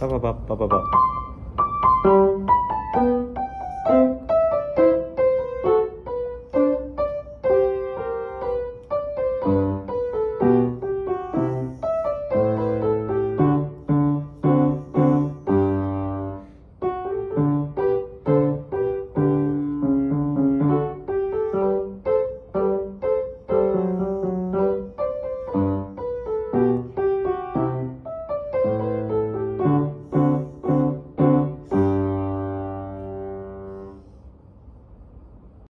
ババババババ